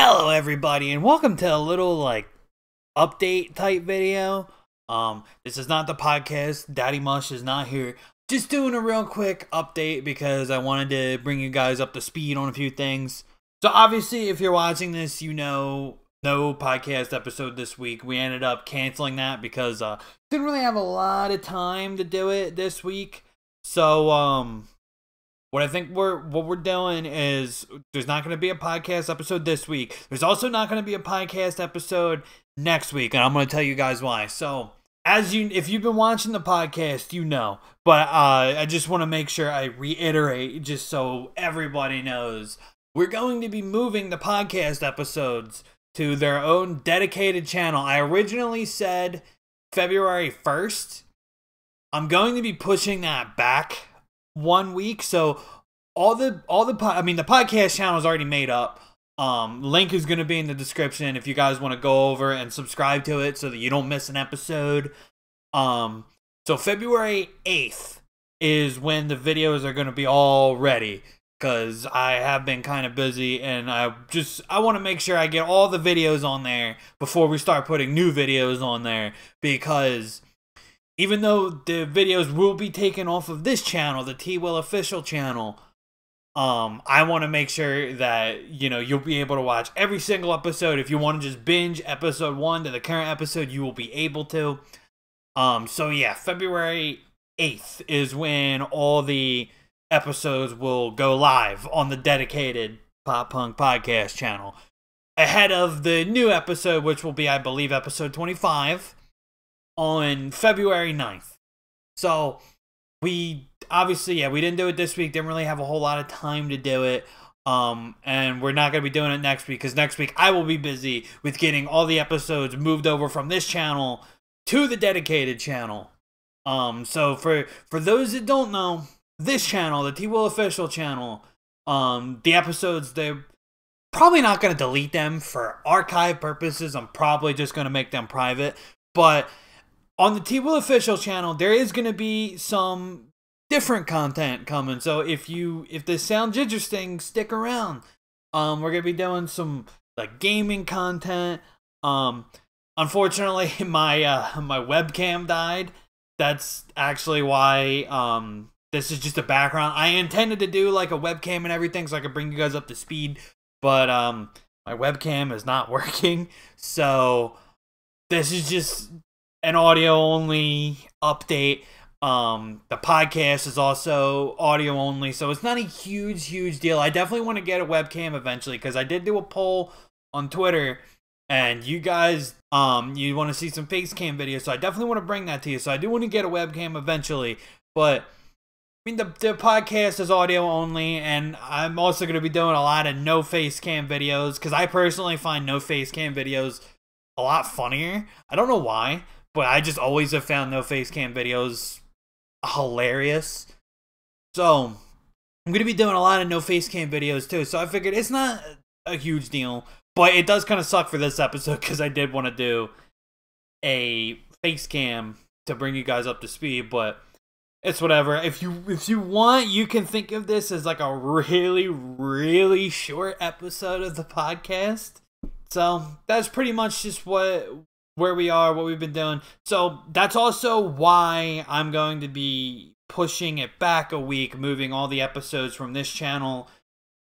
Hello everybody and welcome to a little like update type video. Um this is not the podcast. Daddy Mush is not here. Just doing a real quick update because I wanted to bring you guys up to speed on a few things. So obviously if you're watching this, you know no podcast episode this week. We ended up canceling that because uh didn't really have a lot of time to do it this week. So um what I think we're what we're doing is there's not going to be a podcast episode this week. There's also not going to be a podcast episode next week, and I'm going to tell you guys why. So, as you if you've been watching the podcast, you know, but uh, I just want to make sure I reiterate just so everybody knows. We're going to be moving the podcast episodes to their own dedicated channel. I originally said February 1st. I'm going to be pushing that back one week. So all the all the I mean the podcast channel is already made up. Um, link is going to be in the description if you guys want to go over and subscribe to it so that you don't miss an episode. Um, so February 8th is when the videos are going to be all ready cuz I have been kind of busy and I just I want to make sure I get all the videos on there before we start putting new videos on there because even though the videos will be taken off of this channel, the T Will official channel, um, I want to make sure that you know you'll be able to watch every single episode. If you want to just binge episode one to the current episode, you will be able to. Um, so yeah, February eighth is when all the episodes will go live on the dedicated Pop Punk Podcast channel ahead of the new episode, which will be, I believe, episode twenty five on February 9th. So we obviously, yeah, we didn't do it this week. Didn't really have a whole lot of time to do it. Um, and we're not going to be doing it next week because next week I will be busy with getting all the episodes moved over from this channel to the dedicated channel. Um, so for for those that don't know, this channel, the T Will official channel, um, the episodes they're probably not going to delete them for archive purposes. I'm probably just going to make them private, but on the T Will official channel, there is going to be some different content coming. So if you if this sounds interesting, stick around. Um, we're gonna be doing some like gaming content. Um, unfortunately, my uh my webcam died. That's actually why um this is just a background. I intended to do like a webcam and everything so I could bring you guys up to speed, but um my webcam is not working. So this is just an audio only update. Um, the podcast is also audio only, so it's not a huge, huge deal. I definitely want to get a webcam eventually because I did do a poll on Twitter, and you guys, um, you want to see some face cam videos, so I definitely want to bring that to you. So I do want to get a webcam eventually, but I mean the the podcast is audio only, and I'm also going to be doing a lot of no face cam videos because I personally find no face cam videos a lot funnier. I don't know why but I just always have found no face cam videos hilarious. So I'm gonna be doing a lot of no face cam videos too. So I figured it's not a huge deal, but it does kind of suck for this episode because I did want to do a face cam to bring you guys up to speed, but it's whatever. If you if you want, you can think of this as like a really really short episode of the podcast. So that's pretty much just what where we are, what we've been doing. So that's also why I'm going to be pushing it back a week, moving all the episodes from this channel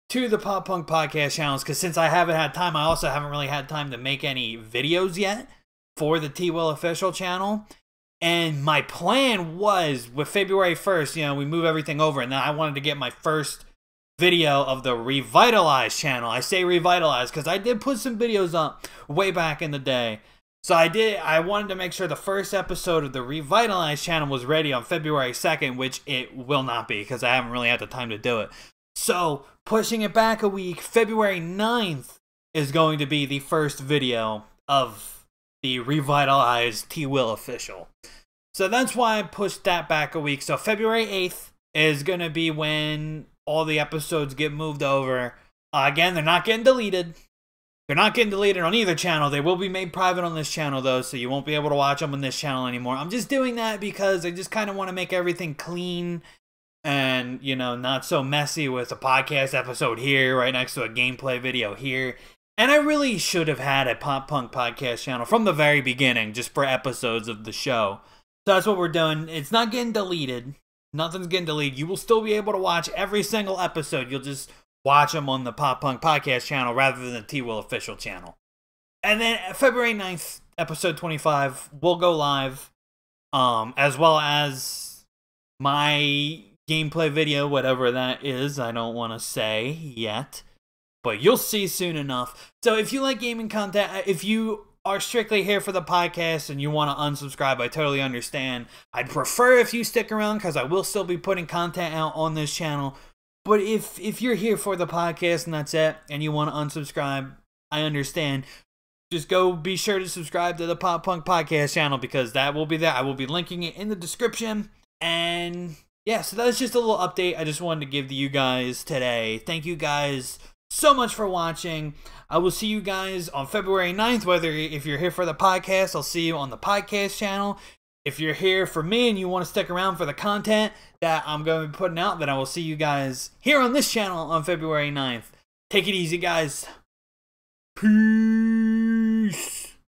to the Pop Punk Podcast channels. Because since I haven't had time, I also haven't really had time to make any videos yet for the T Will official channel. And my plan was with February 1st, you know, we move everything over, and then I wanted to get my first video of the revitalized channel. I say revitalized because I did put some videos up way back in the day so I did. I wanted to make sure the first episode of the revitalized channel was ready on February second, which it will not be because I haven't really had the time to do it. So pushing it back a week, February 9th is going to be the first video of the revitalized T Will official. So that's why I pushed that back a week. So February 8th is going to be when all the episodes get moved over. Uh, again, they're not getting deleted. They're not getting deleted on either channel. They will be made private on this channel, though, so you won't be able to watch them on this channel anymore. I'm just doing that because I just kind of want to make everything clean and, you know, not so messy with a podcast episode here right next to a gameplay video here. And I really should have had a pop punk podcast channel from the very beginning, just for episodes of the show. So that's what we're doing. It's not getting deleted. Nothing's getting deleted. You will still be able to watch every single episode. You'll just watch them on the Pop Punk Podcast channel rather than the T Will official channel. And then February 9th, episode 25 will go live, um, as well as my gameplay video, whatever that is. I don't want to say yet, but you'll see soon enough. So if you like gaming content, if you are strictly here for the podcast and you want to unsubscribe, I totally understand. I'd prefer if you stick around because I will still be putting content out on this channel. But if if you're here for the podcast and that's it, and you want to unsubscribe, I understand. Just go be sure to subscribe to the Pop Punk Podcast channel because that will be there. I will be linking it in the description. And yeah, so that's just a little update I just wanted to give to you guys today. Thank you guys so much for watching. I will see you guys on February 9th. Whether if you're here for the podcast, I'll see you on the podcast channel. If you're here for me and you want to stick around for the content that I'm going to be putting out, then I will see you guys here on this channel on February 9th. Take it easy, guys. Peace.